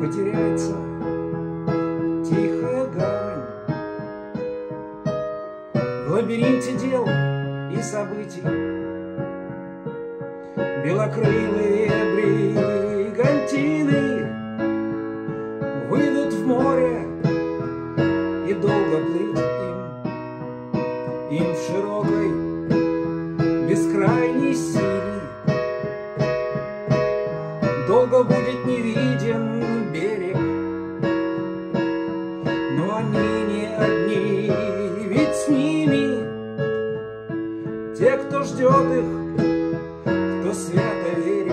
потеряется тихая гавань В лабиринте дел и событий. Белокрылые бригантины Выйдут в море и долго плыть им. Им в широкой бескрайней силе. Долго будет кто свято верит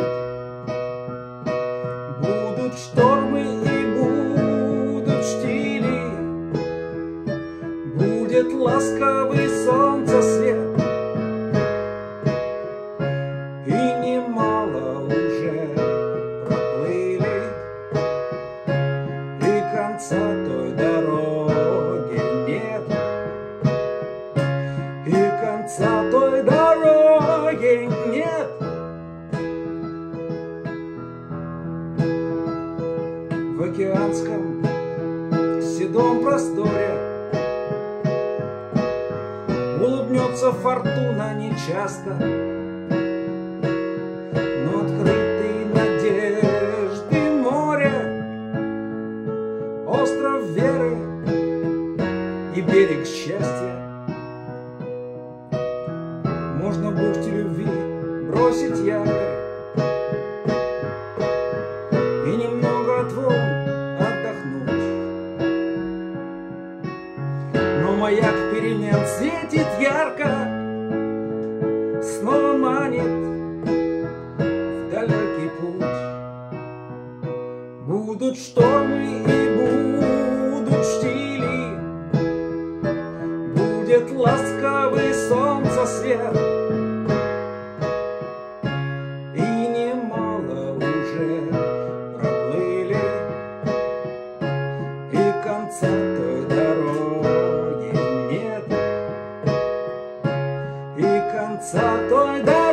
Будут штормы и будут штили. Будет ласковый солнце свет В океанском седом просторе. Улыбнется фортуна нечасто Но открытый надежды море Остров веры и берег счастья. Можно бухте любви бросить якорь маяк перемен светит ярко Снова манит в далекий путь. Будут штормы и будут штили Будет ласковый your dad.